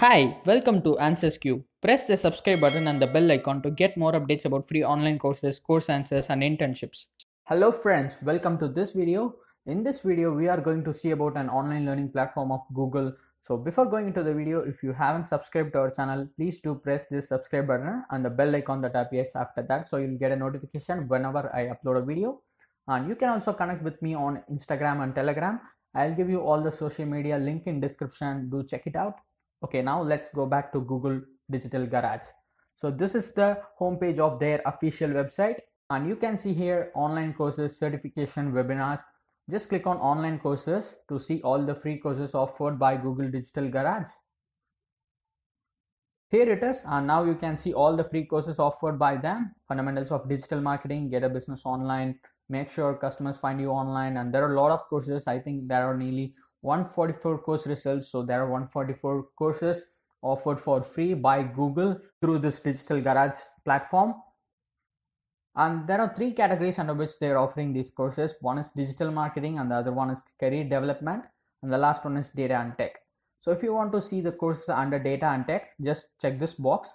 Hi, welcome to AnswersQ. Press the subscribe button and the bell icon to get more updates about free online courses, course answers, and internships. Hello, friends. Welcome to this video. In this video, we are going to see about an online learning platform of Google. So, before going into the video, if you haven't subscribed to our channel, please do press this subscribe button and the bell icon that appears after that. So, you'll get a notification whenever I upload a video. And you can also connect with me on Instagram and Telegram. I'll give you all the social media link in description. Do check it out okay now let's go back to google digital garage. So this is the homepage of their official website and you can see here online courses certification webinars. Just click on online courses to see all the free courses offered by google digital garage. Here it is and now you can see all the free courses offered by them. Fundamentals of digital marketing get a business online make sure customers find you online and there are a lot of courses. I think there are nearly 144 course results. So there are 144 courses offered for free by google through this digital garage platform. And there are three categories under which they are offering these courses. One is digital marketing and the other one is career development. And the last one is data and tech. So if you want to see the courses under data and tech just check this box.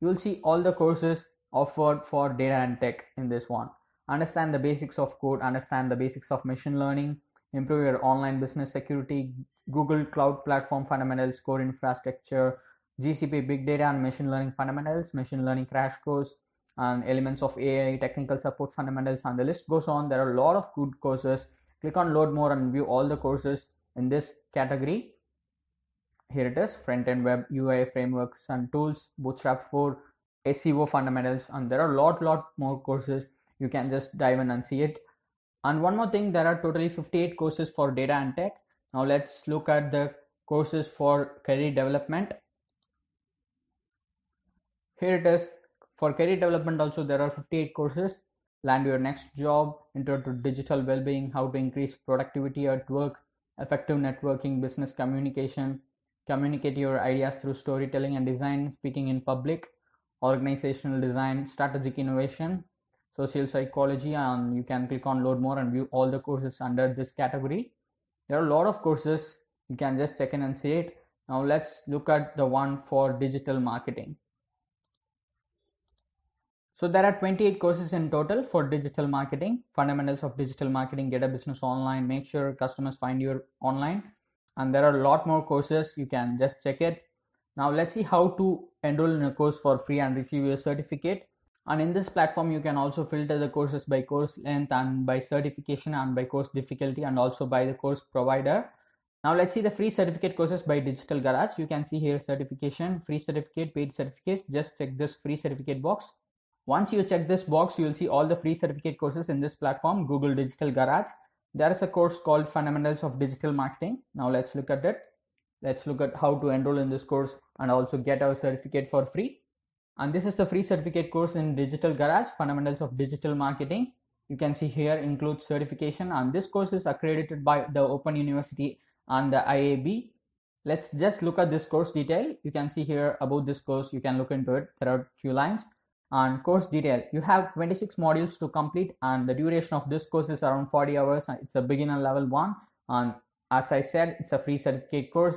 You will see all the courses offered for data and tech in this one. Understand the basics of code understand the basics of machine learning improve your online business security, Google Cloud Platform fundamentals, core infrastructure, GCP big data and machine learning fundamentals, machine learning crash course, and elements of AI, technical support fundamentals, and the list goes on. There are a lot of good courses. Click on load more and view all the courses in this category. Here it is front end web, UI frameworks and tools, Bootstrap 4, SEO fundamentals, and there are a lot, lot more courses. You can just dive in and see it and one more thing, there are totally 58 courses for data and tech. Now let's look at the courses for career development. Here it is. For career development also there are 58 courses. Land your next job, intro to digital well-being, how to increase productivity at work, effective networking, business communication, communicate your ideas through storytelling and design, speaking in public, organizational design, strategic innovation, social psychology and you can click on load more and view all the courses under this category. There are a lot of courses. You can just check in and see it. Now let's look at the one for digital marketing. So there are 28 courses in total for digital marketing. Fundamentals of digital marketing get a business online make sure customers find you online. And there are a lot more courses. You can just check it. Now let's see how to enroll in a course for free and receive your certificate and in this platform you can also filter the courses by course length and by certification and by course difficulty and also by the course provider. Now let's see the free certificate courses by digital garage. You can see here certification free certificate paid certificates just check this free certificate box. Once you check this box you will see all the free certificate courses in this platform google digital garage. There is a course called fundamentals of digital marketing. Now let's look at it. Let's look at how to enroll in this course and also get our certificate for free and this is the free certificate course in digital garage fundamentals of digital marketing. You can see here includes certification and this course is accredited by the open university and the iab let's just look at this course detail. You can see here about this course. You can look into it. There are few lines. And course detail. You have 26 modules to complete and the duration of this course is around 40 hours. It's a beginner level one. And as i said it's a free certificate course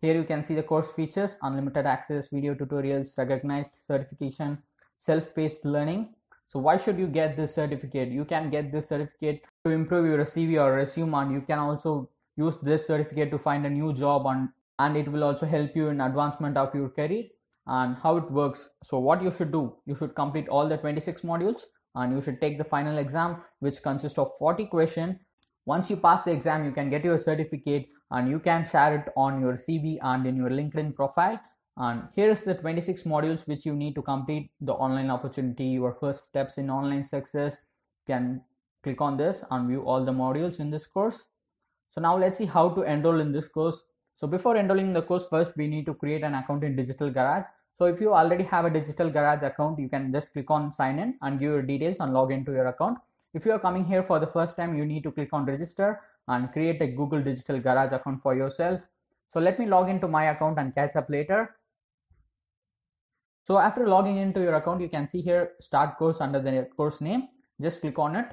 here you can see the course features, unlimited access, video tutorials, recognized certification, self-paced learning. So why should you get this certificate? You can get this certificate to improve your CV or resume and you can also use this certificate to find a new job and, it will also help you in advancement of your career and how it works. So what you should do, you should complete all the 26 modules and you should take the final exam which consists of 40 questions. Once you pass the exam, you can get your certificate and you can share it on your CV and in your LinkedIn profile. And here is the 26 modules which you need to complete the online opportunity, your first steps in online success. You can click on this and view all the modules in this course. So now let's see how to enroll in this course. So before enrolling the course, first we need to create an account in Digital Garage. So if you already have a Digital Garage account, you can just click on sign in and give your details and log into your account. If you are coming here for the first time, you need to click on register and create a Google Digital Garage account for yourself. So let me log into my account and catch up later. So after logging into your account, you can see here start course under the course name. Just click on it.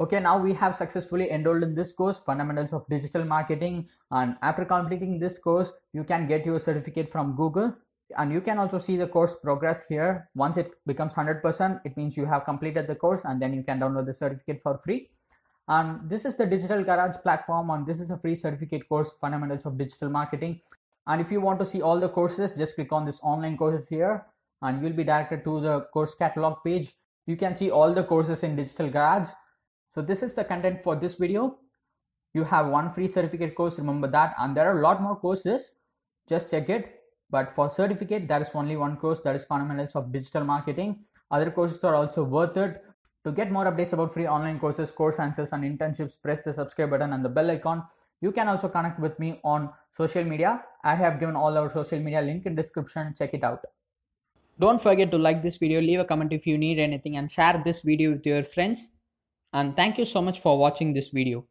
okay now we have successfully enrolled in this course fundamentals of digital marketing and after completing this course you can get your certificate from google and you can also see the course progress here once it becomes 100% it means you have completed the course and then you can download the certificate for free and this is the digital garage platform and this is a free certificate course fundamentals of digital marketing. And if you want to see all the courses just click on this online courses here and you'll be directed to the course catalog page. You can see all the courses in digital garage. So this is the content for this video. You have one free certificate course remember that. And there are a lot more courses. Just check it. But for certificate there is only one course that is fundamentals of digital marketing. Other courses are also worth it to get more updates about free online courses course answers and internships press the subscribe button and the bell icon. You can also connect with me on social media. I have given all our social media link in description. Check it out. Don't forget to like this video leave a comment if you need anything and share this video with your friends. And thank you so much for watching this video